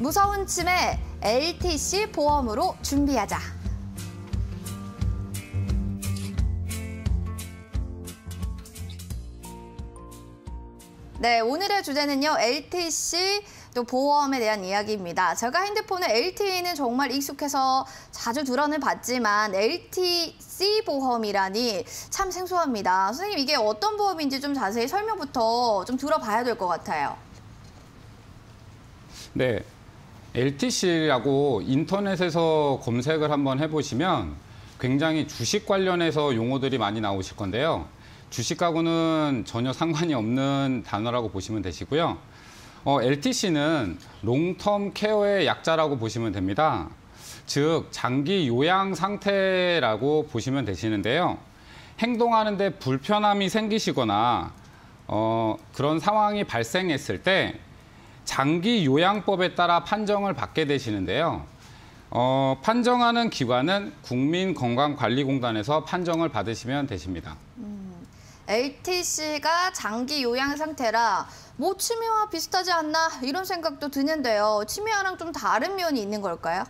무서운 치매 LTC 보험으로 준비하자. 네, 오늘의 주제는요. LTC 또 보험에 대한 이야기입니다. 제가 핸드폰에 LTE는 정말 익숙해서 자주 들어는 봤지만 LTC 보험이라니 참 생소합니다. 선생님 이게 어떤 보험인지 좀 자세히 설명부터 좀 들어봐야 될 것 같아요. 네. LTC라고 인터넷에서 검색을 한번 해보시면 굉장히 주식 관련해서 용어들이 많이 나오실 건데요. 주식하고는 전혀 상관이 없는 단어라고 보시면 되시고요. 어, LTC는 롱텀 케어의 약자라고 보시면 됩니다. 즉, 장기 요양 상태라고 보시면 되시는데요. 행동하는데 불편함이 생기시거나 어, 그런 상황이 발생했을 때 장기 요양법에 따라 판정을 받게 되시는데요. 어, 판정하는 기관은 국민건강관리공단에서 판정을 받으시면 되십니다. LTC가 장기 요양 상태라 뭐 치매와 비슷하지 않나 이런 생각도 드는데요. 치매와랑 좀 다른 면이 있는 걸까요?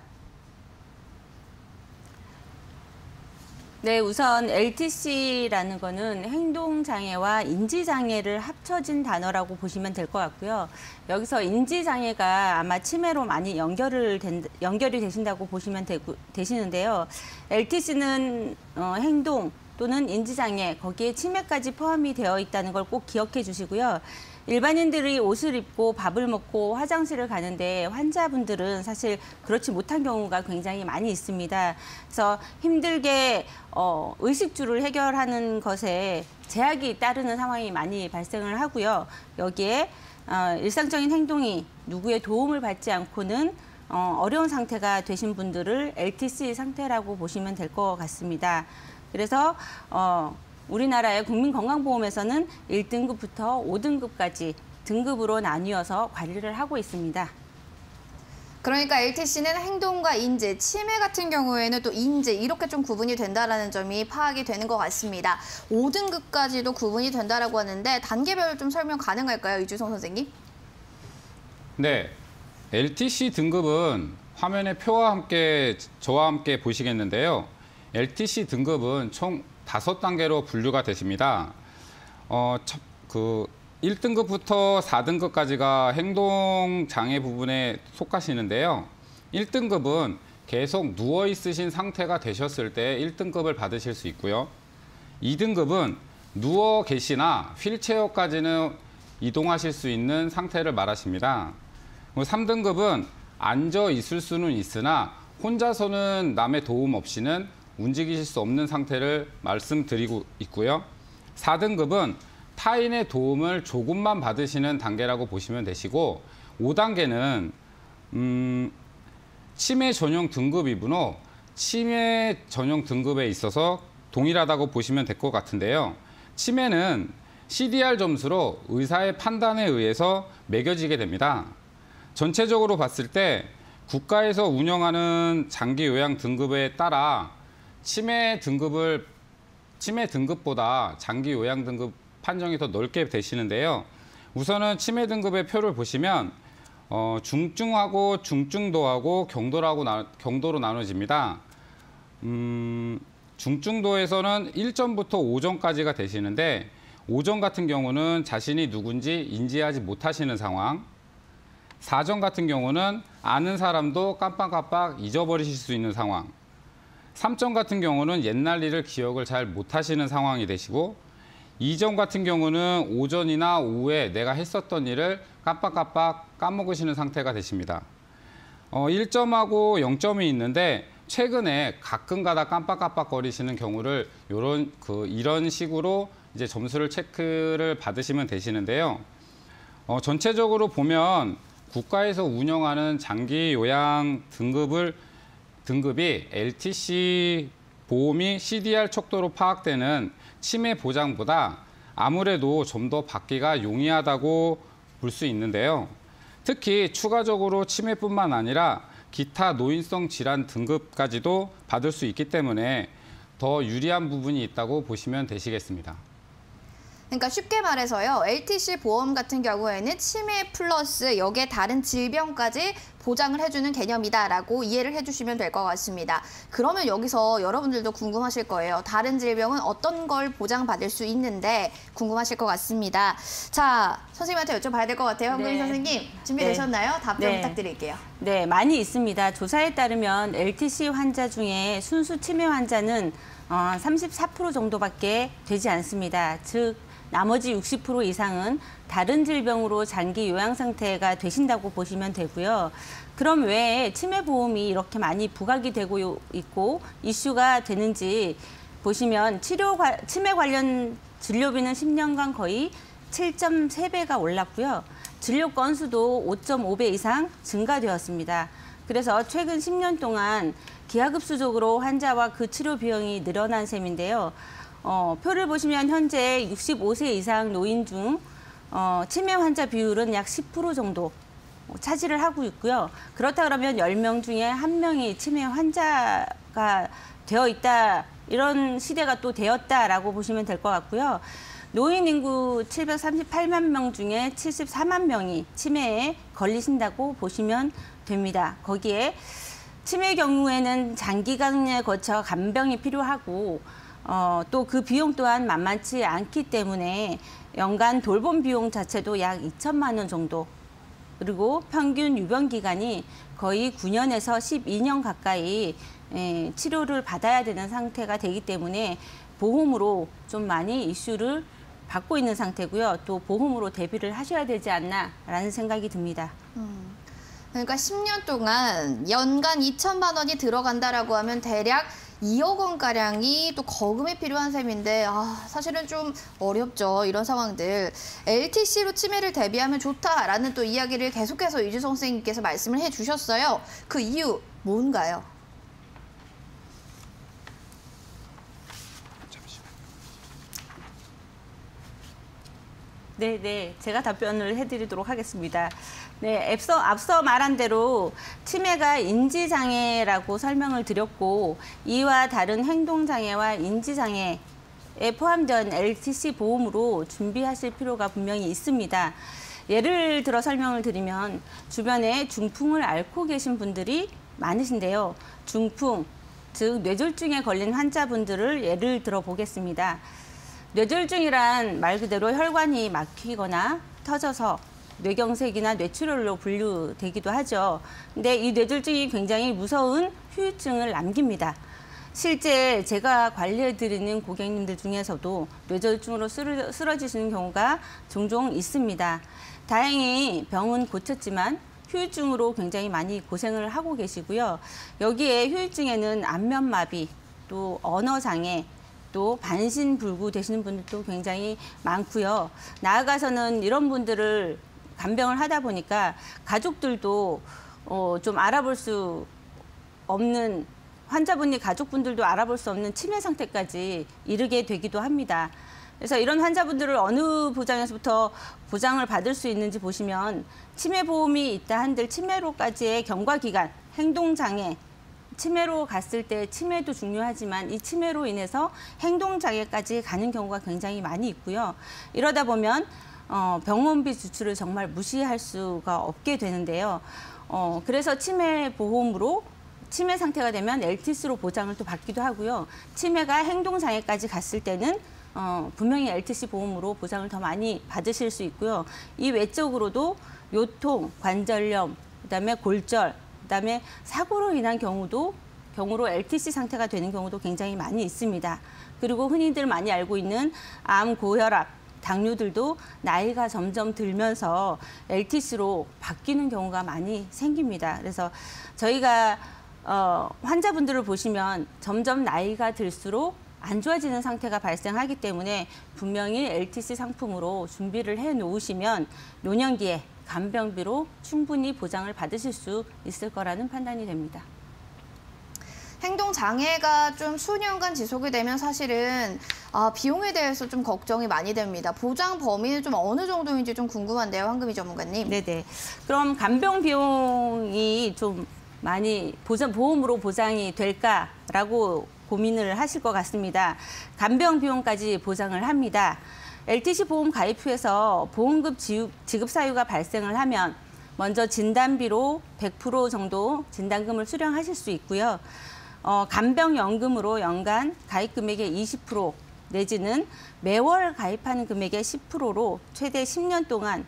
네, 우선 LTC라는 거는 행동장애와 인지장애를 합쳐진 단어라고 보시면 될 것 같고요. 여기서 인지장애가 아마 치매로 많이 연결을 된, 연결이 되신다고 보시면 되고, 되시는데요. LTC는 어, 행동 또는 인지장애, 거기에 치매까지 포함이 되어 있다는 걸 꼭 기억해 주시고요. 일반인들이 옷을 입고 밥을 먹고 화장실을 가는데 환자분들은 사실 그렇지 못한 경우가 굉장히 많이 있습니다. 그래서 힘들게 어, 의식주를 해결하는 것에 제약이 따르는 상황이 많이 발생을 하고요. 여기에 어, 일상적인 행동이 누구의 도움을 받지 않고는 어, 어려운 상태가 되신 분들을 LTC 상태라고 보시면 될 것 같습니다. 그래서 어, 우리나라의 국민건강보험에서는 1등급부터 5등급까지 등급으로 나뉘어서 관리를 하고 있습니다. 그러니까 LTC는 행동과 인지, 치매 같은 경우에는 또 인지 이렇게 좀 구분이 된다라는 점이 파악이 되는 것 같습니다. 5등급까지도 구분이 된다라고 하는데 단계별 좀 설명 가능할까요, 이주성 선생님? 네. LTC 등급은 화면의 표와 함께 저와 함께 보시겠는데요. LTC 등급은 총 다섯 단계로 분류가 되십니다. 어, 첫, 그 1등급부터 4등급까지가 행동 장애 부분에 속하시는데요. 1등급은 계속 누워 있으신 상태가 되셨을 때 1등급을 받으실 수 있고요. 2등급은 누워 계시나 휠체어까지는 이동하실 수 있는 상태를 말하십니다. 3등급은 앉아 있을 수는 있으나 혼자서는 남의 도움 없이는 움직이실 수 없는 상태를 말씀드리고 있고요. 4등급은 타인의 도움을 조금만 받으시는 단계라고 보시면 되시고 5단계는 음, 치매 전용 등급이므로 치매 전용 등급에 있어서 동일하다고 보시면 될 것 같은데요. 치매는 CDR 점수로 의사의 판단에 의해서 매겨지게 됩니다. 전체적으로 봤을 때 국가에서 운영하는 장기 요양 등급에 따라 치매 등급을 치매 등급보다 장기 요양 등급 판정이 더 넓게 되시는데요. 우선은 치매 등급의 표를 보시면 어, 중증하고 중증도하고 경도라고 나, 경도로 나눠집니다. 음, 중증도에서는 1점부터 5점까지가 되시는데 5점 같은 경우는 자신이 누군지 인지하지 못하시는 상황 4점 같은 경우는 아는 사람도 깜빡깜빡 잊어버리실 수 있는 상황 3점 같은 경우는 옛날 일을 기억을 잘 못하시는 상황이 되시고 2점 같은 경우는 오전이나 오후에 내가 했었던 일을 깜빡깜빡 까먹으시는 상태가 되십니다. 어, 1점하고 0점이 있는데 최근에 가끔가다 깜빡깜빡거리시는 경우를 이런 그 이런 식으로 이제 점수를 체크를 받으시면 되시는데요. 어, 전체적으로 보면 국가에서 운영하는 장기 요양 등급을 등급이 LTC 보험이 CDR 척도로 파악되는 치매 보장보다 아무래도 좀 더 받기가 용이하다고 볼 수 있는데요. 특히 추가적으로 치매뿐만 아니라 기타 노인성 질환 등급까지도 받을 수 있기 때문에 더 유리한 부분이 있다고 보시면 되시겠습니다. 그러니까 쉽게 말해서요. LTC 보험 같은 경우에는 치매 플러스 여기에 다른 질병까지 보장을 해주는 개념이다라고 이해를 해주시면 될 것 같습니다. 그러면 여기서 여러분들도 궁금하실 거예요. 다른 질병은 어떤 걸 보장받을 수 있는데 궁금하실 것 같습니다. 자, 선생님한테 여쭤봐야 될 것 같아요. 황금희 네. 선생님 준비되셨나요? 답변 네. 부탁드릴게요. 네, 많이 있습니다. 조사에 따르면 LTC 환자 중에 순수 치매 환자는 어, 34% 정도밖에 되지 않습니다. 즉, 나머지 60% 이상은 다른 질병으로 장기 요양 상태가 되신다고 보시면 되고요. 그럼 왜 치매 보험이 이렇게 많이 부각이 되고 있고 이슈가 되는지 보시면 치료 관- 치매 관련 진료비는 10년간 거의 7.3배가 올랐고요. 진료 건수도 5.5배 이상 증가되었습니다. 그래서 최근 10년 동안 기하급수적으로 환자와 그 치료 비용이 늘어난 셈인데요. 어, 표를 보시면 현재 65세 이상 노인 중 어, 치매 환자 비율은 약 10% 정도 차지를 하고 있고요. 그렇다 그러면 10명 중에 1명이 치매 환자가 되어 있다. 이런 시대가 또 되었다라고 보시면 될 것 같고요. 노인 인구 738만 명 중에 74만 명이 치매에 걸리신다고 보시면 됩니다. 거기에 치매 경우에는 장기간에 거쳐 간병이 필요하고 어, 또 그 비용 또한 만만치 않기 때문에 연간 돌봄 비용 자체도 약 2천만 원 정도 그리고 평균 유병 기간이 거의 9년에서 12년 가까이 에, 치료를 받아야 되는 상태가 되기 때문에 보험으로 좀 많이 이슈를 받고 있는 상태고요. 또 보험으로 대비를 하셔야 되지 않나라는 생각이 듭니다. 그러니까 10년 동안 연간 2천만 원이 들어간다라고 하면 대략 2억 원가량이 또 거금이 필요한 셈인데 아, 사실은 좀 어렵죠. 이런 상황들. LTC로 치매를 대비하면 좋다라는 또 이야기를 계속해서 이주성 선생님께서 말씀을 해주셨어요. 그 이유 뭔가요? 네, 네. 제가 답변을 해드리도록 하겠습니다. 네, 앞서, 앞서 말한 대로 치매가 인지장애라고 설명을 드렸고, 이와 다른 행동장애와 인지장애 에 포함된 LTC 보험으로 준비하실 필요가 분명히 있습니다. 예를 들어 설명을 드리면 주변에 중풍을 앓고 계신 분들이 많으신데요. 중풍, 즉 뇌졸중에 걸린 환자분들을 예를 들어 보겠습니다. 뇌졸중이란 말 그대로 혈관이 막히거나 터져서 뇌경색이나 뇌출혈로 분류되기도 하죠. 근데 이 뇌졸중이 굉장히 무서운 후유증을 남깁니다. 실제 제가 관리해드리는 고객님들 중에서도 뇌졸중으로 쓰러- 쓰러지시는 경우가 종종 있습니다. 다행히 병은 고쳤지만 후유증으로 굉장히 많이 고생을 하고 계시고요. 여기에 후유증에는 안면마비, 또 언어장애, 또 반신불구 되시는 분들도 굉장히 많고요. 나아가서는 이런 분들을 간병을 하다 보니까 가족들도 어, 좀 알아볼 수 없는 환자분이 가족분들도 알아볼 수 없는 치매 상태까지 이르게 되기도 합니다. 그래서 이런 환자분들을 어느 보장에서부터 보장을 받을 수 있는지 보시면 치매 보험이 있다 한들 치매로까지의 경과 기간, 행동 장애, 치매로 갔을 때 치매도 중요하지만 이 치매로 인해서 행동 장애까지 가는 경우가 굉장히 많이 있고요. 이러다 보면 어, 병원비 지출을 정말 무시할 수가 없게 되는데요. 어, 그래서 치매 보험으로 치매 상태가 되면 LTC로 보장을 또 받기도 하고요. 치매가 행동 장애까지 갔을 때는 어, 분명히 LTC 보험으로 보장을 더 많이 받으실 수 있고요. 이 외적으로도 요통, 관절염, 그다음에 골절, 그다음에 사고로 인한 경우도 경우로 LTC 상태가 되는 경우도 굉장히 많이 있습니다. 그리고 흔히들 많이 알고 있는 암, 고혈압, 당뇨들도 나이가 점점 들면서 LTC로 바뀌는 경우가 많이 생깁니다. 그래서 저희가 어, 환자분들을 보시면 점점 나이가 들수록 안 좋아지는 상태가 발생하기 때문에 분명히 LTC 상품으로 준비를 해 놓으시면 노년기에 간병비로 충분히 보장을 받으실 수 있을 거라는 판단이 됩니다. 행동 장애가 좀 수년간 지속이 되면 사실은 아, 비용에 대해서 좀 걱정이 많이 됩니다. 보장 범위는 좀 어느 정도인지 좀 궁금한데요, 황금희 전문가님. 네네. 그럼 간병 비용이 좀 많이 보장, 보험으로 보장이 될까라고 고민을 하실 것 같습니다. 간병 비용까지 보장을 합니다. LTC 보험 가입 후에서 보험금 지급 사유가 발생을 하면 먼저 진단비로 100% 정도 진단금을 수령하실 수 있고요. 어, 간병연금으로 연간 가입 금액의 20% 내지는 매월 가입하는 금액의 10%로 최대 10년 동안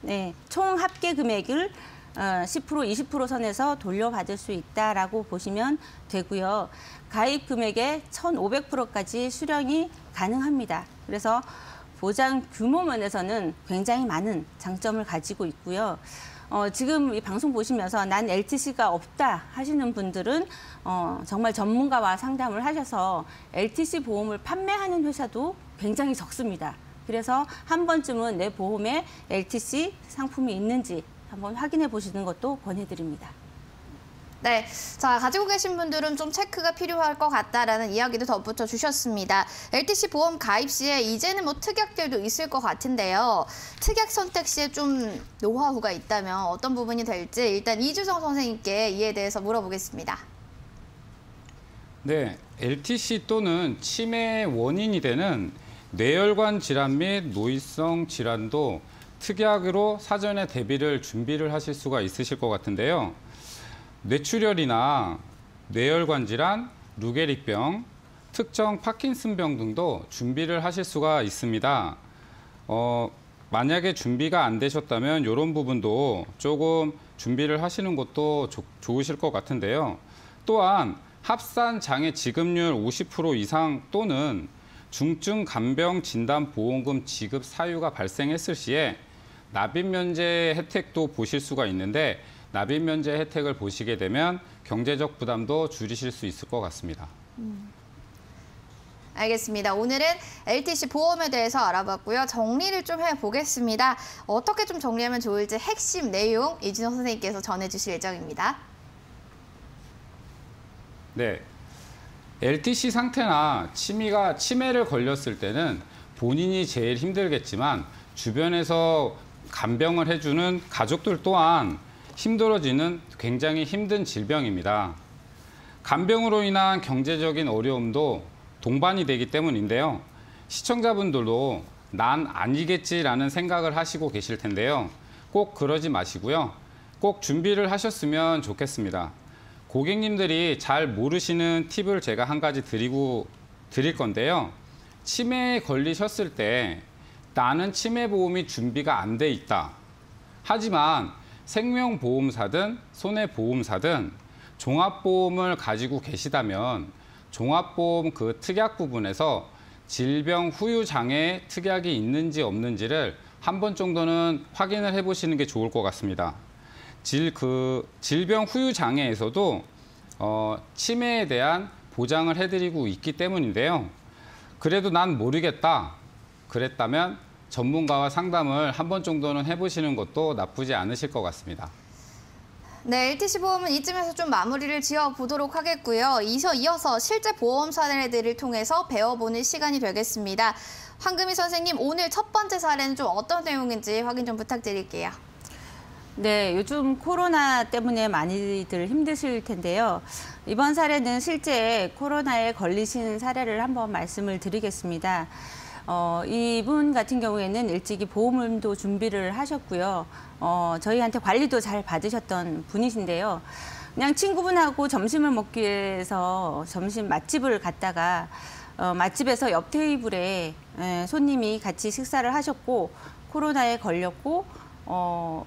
네, 총 합계 금액을 어, 10% 20% 선에서 돌려받을 수 있다라고 보시면 되고요. 가입 금액의 1,500%까지 수령이 가능합니다. 그래서 보장 규모 면에서는 굉장히 많은 장점을 가지고 있고요. 어, 지금 이 방송 보시면서 난 LTC가 없다 하시는 분들은 어, 정말 전문가와 상담을 하셔서 LTC 보험을 판매하는 회사도 굉장히 적습니다. 그래서 한 번쯤은 내 보험에 LTC 상품이 있는지 한번 확인해 보시는 것도 권해드립니다. 네, 자 가지고 계신 분들은 좀 체크가 필요할 것 같다라는 이야기도 덧붙여 주셨습니다. LTC 보험 가입 시에 이제는 뭐 특약들도 있을 것 같은데요. 특약 선택 시에 좀 노하우가 있다면 어떤 부분이 될지 일단 이주성 선생님께 이에 대해서 물어보겠습니다. 네, LTC 또는 치매의 원인이 되는 뇌혈관 질환 및 노이성 질환도 특약으로 사전에 대비를 준비를 하실 수가 있으실 것 같은데요. 뇌출혈이나 뇌혈관 질환, 루게릭병, 특정 파킨슨병 등도 준비를 하실 수가 있습니다. 어, 만약에 준비가 안 되셨다면 이런 부분도 조금 준비를 하시는 것도 조, 좋으실 것 같은데요. 또한 합산 장애 지급률 50% 이상 또는 중증 간병 진단 보험금 지급 사유가 발생했을 시에 납입 면제 혜택도 보실 수가 있는데 납입 면제 혜택을 보시게 되면 경제적 부담도 줄이실 수 있을 것 같습니다. 알겠습니다. 오늘은 LTC 보험에 대해서 알아봤고요. 정리를 좀 해보겠습니다. 어떻게 좀 정리하면 좋을지 핵심 내용 이진호 선생님께서 전해주실 예정입니다. 네. LTC 상태나 치매가 치매를 걸렸을 때는 본인이 제일 힘들겠지만 주변에서 간병을 해주는 가족들 또한 힘들어지는 굉장히 힘든 질병입니다. 간병으로 인한 경제적인 어려움도 동반이 되기 때문인데요. 시청자분들도 난 아니겠지라는 생각을 하시고 계실 텐데요. 꼭 그러지 마시고요. 꼭 준비를 하셨으면 좋겠습니다. 고객님들이 잘 모르시는 팁을 제가 한 가지 드리고 드릴 건데요. 치매에 걸리셨을 때 나는 치매 보험이 준비가 안 돼 있다. 하지만 생명보험사든 손해보험사든 종합보험을 가지고 계시다면 종합보험 그 특약 부분에서 질병 후유 장애 특약이 있는지 없는지를 한 번 정도는 확인을 해보시는 게 좋을 것 같습니다. 질, 그, 질병 후유 장애에서도 어, 치매에 대한 보장을 해드리고 있기 때문인데요. 그래도 난 모르겠다. 그랬다면 전문가와 상담을 한 번 정도는 해보시는 것도 나쁘지 않으실 것 같습니다. 네, LTC 보험은 이쯤에서 좀 마무리를 지어보도록 하겠고요. 이서 이어서 실제 보험 사례들을 통해서 배워보는 시간이 되겠습니다. 황금희 선생님, 오늘 첫 번째 사례는 좀 어떤 내용인지 확인 좀 부탁드릴게요. 네, 요즘 코로나 때문에 많이들 힘드실 텐데요. 이번 사례는 실제 코로나에 걸리신 사례를 한번 말씀을 드리겠습니다. 어, 이분 같은 경우에는 일찍이 보험도 준비를 하셨고요. 어, 저희한테 관리도 잘 받으셨던 분이신데요. 그냥 친구분하고 점심을 먹기 위해서 점심 맛집을 갔다가 어, 맛집에서 옆 테이블에 에, 손님이 같이 식사를 하셨고 코로나에 걸렸고 어,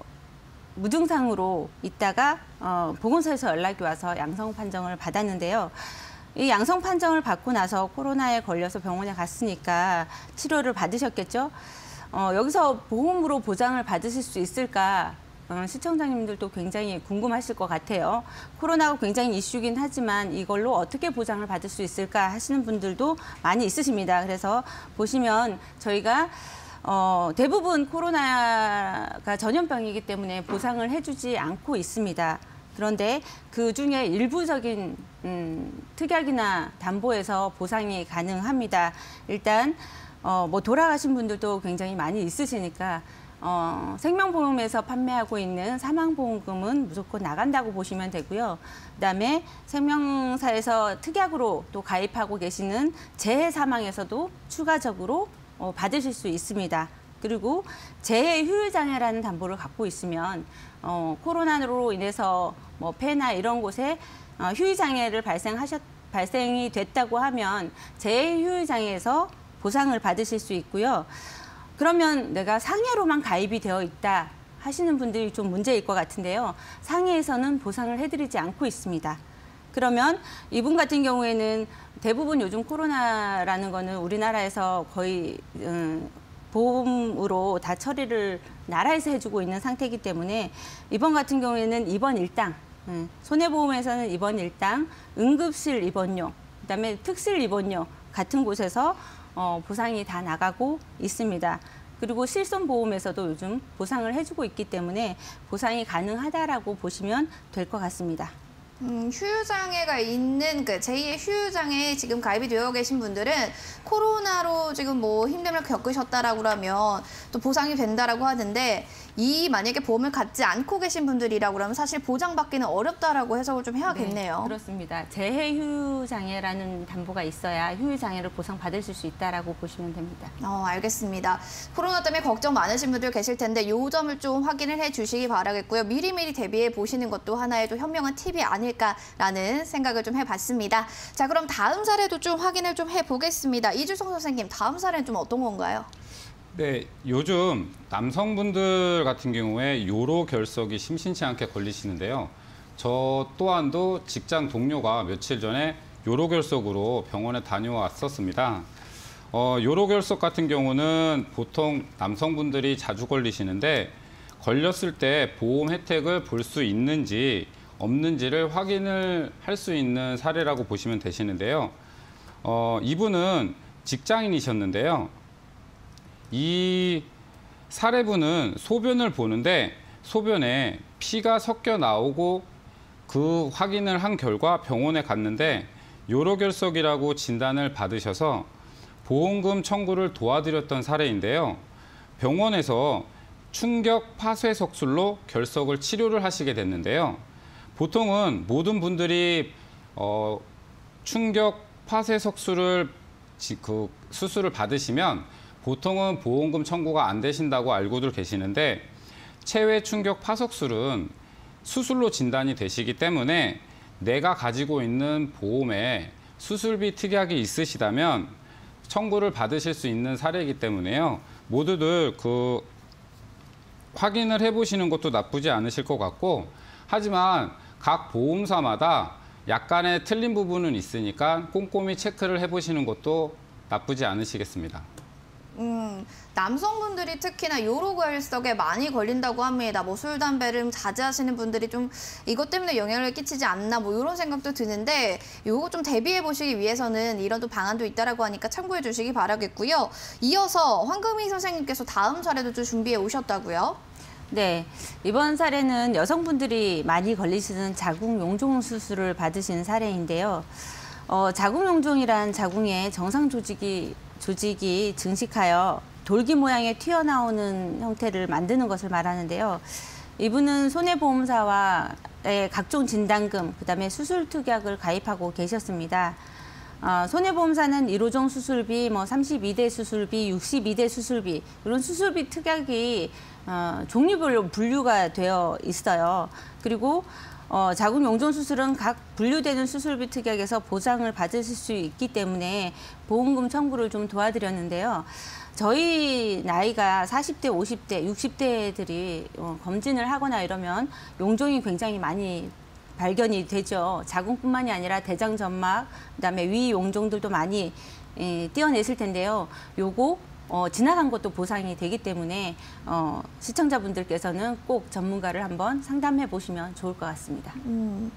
무증상으로 있다가 어, 보건소에서 연락이 와서 양성 판정을 받았는데요. 이 양성 판정을 받고 나서 코로나에 걸려서 병원에 갔으니까 치료를 받으셨겠죠. 어, 여기서 보험으로 보장을 받으실 수 있을까? 어, 시청자님들도 굉장히 궁금하실 것 같아요. 코로나가 굉장히 이슈긴 하지만 이걸로 어떻게 보장을 받을 수 있을까 하시는 분들도 많이 있으십니다. 그래서 보시면 저희가 어, 대부분 코로나가 전염병이기 때문에 보상을 해주지 않고 있습니다. 그런데 그 중에 일부적인 음, 특약이나 담보에서 보상이 가능합니다. 일단 어, 뭐 돌아가신 분들도 굉장히 많이 있으시니까 어, 생명보험에서 판매하고 있는 사망보험금은 무조건 나간다고 보시면 되고요. 그다음에 생명사에서 특약으로 또 가입하고 계시는 재해 사망에서도 추가적으로 어, 받으실 수 있습니다. 그리고 재해 휴유 장애라는 담보를 갖고 있으면 어, 코로나로 인해서 뭐 폐나 이런 곳에 어, 휴유 장애를 발생하셨 발생이 됐다고 하면 재해 휴유 장애에서 보상을 받으실 수 있고요. 그러면 내가 상해로만 가입이 되어 있다 하시는 분들이 좀 문제일 것 같은데요. 상해에서는 보상을 해드리지 않고 있습니다. 그러면 이분 같은 경우에는 대부분 요즘 코로나라는 거는 우리나라에서 거의 음, 보험으로 다 처리를 나라에서 해주고 있는 상태이기 때문에 이번 같은 경우에는 입원 일당, 음, 손해보험에서는 입원 일당, 응급실 입원료, 그다음에 특실 입원료 같은 곳에서 어, 보상이 다 나가고 있습니다. 그리고 실손보험에서도 요즘 보상을 해주고 있기 때문에 보상이 가능하다라고 보시면 될 것 같습니다. 음, 휴유장애가 있는 그 제2의 휴유장애에 지금 가입이 되어 계신 분들은 코로나로 지금 뭐 힘듦을 겪으셨다라고 하면 또 보상이 된다라고 하는데 이 만약에 보험을 갖지 않고 계신 분들이라고 그러면 사실 보장받기는 어렵다라고 해석을 좀 해야겠네요. 네, 그렇습니다. 재해 휴유 장애라는 담보가 있어야 휴유 장애를 보상받으실 수 있다라고 보시면 됩니다. 어, 알겠습니다. 코로나 때문에 걱정 많으신 분들 계실 텐데 요 점을 좀 확인을 해 주시기 바라겠고요. 미리미리 대비해 보시는 것도 하나의 또 현명한 팁이 아닐까라는 생각을 좀 해봤습니다. 자, 그럼 다음 사례도 좀 확인을 좀 해보겠습니다. 이주성 선생님, 다음 사례는 좀 어떤 건가요? 네, 요즘 남성분들 같은 경우에 요로 결석이 심심치 않게 걸리시는데요. 저 또한도 직장 동료가 며칠 전에 요로 결석으로 병원에 다녀왔었습니다. 어, 요로 결석 같은 경우는 보통 남성분들이 자주 걸리시는데 걸렸을 때 보험 혜택을 볼 수 있는지 없는지를 확인을 할 수 있는 사례라고 보시면 되시는데요. 어, 이분은 직장인이셨는데요. 이 사례분은 소변을 보는데 소변에 피가 섞여 나오고 그 확인을 한 결과 병원에 갔는데 요로결석이라고 진단을 받으셔서 보험금 청구를 도와드렸던 사례인데요. 병원에서 충격 파쇄석술로 결석을 치료를 하시게 됐는데요. 보통은 모든 분들이 어, 충격 파쇄석술을 지- 그 수술을 받으시면 보통은 보험금 청구가 안 되신다고 알고들 계시는데 체외 충격 파석술은 수술로 진단이 되시기 때문에 내가 가지고 있는 보험에 수술비 특약이 있으시다면 청구를 받으실 수 있는 사례이기 때문에요. 모두들 그 확인을 해보시는 것도 나쁘지 않으실 것 같고 하지만 각 보험사마다 약간의 틀린 부분은 있으니까 꼼꼼히 체크를 해보시는 것도 나쁘지 않으시겠습니다. 음, 남성분들이 특히나 요로결석에 많이 걸린다고 합니다. 뭐 술, 담배를 자제하시는 분들이 좀 이것 때문에 영향을 끼치지 않나 뭐 이런 생각도 드는데 요거 좀 대비해 보시기 위해서는 이런 또 방안도 있다라고 하니까 참고해 주시기 바라겠고요. 이어서 황금희 선생님께서 다음 사례도 좀 준비해 오셨다고요. 네, 이번 사례는 여성분들이 많이 걸리시는 자궁 용종 수술을 받으신 사례인데요. 어, 자궁 용종이란 자궁에 정상 조직이 조직이 증식하여 돌기 모양의 튀어나오는 형태를 만드는 것을 말하는데요. 이분은 손해보험사와의 각종 진단금, 그다음에 수술 특약을 가입하고 계셨습니다. 어, 손해보험사는 1호종 수술비, 뭐 32대 수술비, 62대 수술비 이런 수술비 특약이 어, 종류별로 분류가 되어 있어요. 그리고 어, 자궁 용종 수술은 각 분류되는 수술비 특약에서 보장을 받으실 수 있기 때문에 보험금 청구를 좀 도와드렸는데요. 저희 나이가 40대, 50대, 60대들이 어, 검진을 하거나 이러면 용종이 굉장히 많이 발견이 되죠. 자궁뿐만이 아니라 대장 점막, 그다음에 위 용종들도 많이 예, 띄어냈을 텐데요. 요거 어, 지나간 것도 보상이 되기 때문에 어, 시청자분들께서는 꼭 전문가를 한번 상담해 보시면 좋을 것 같습니다. 음,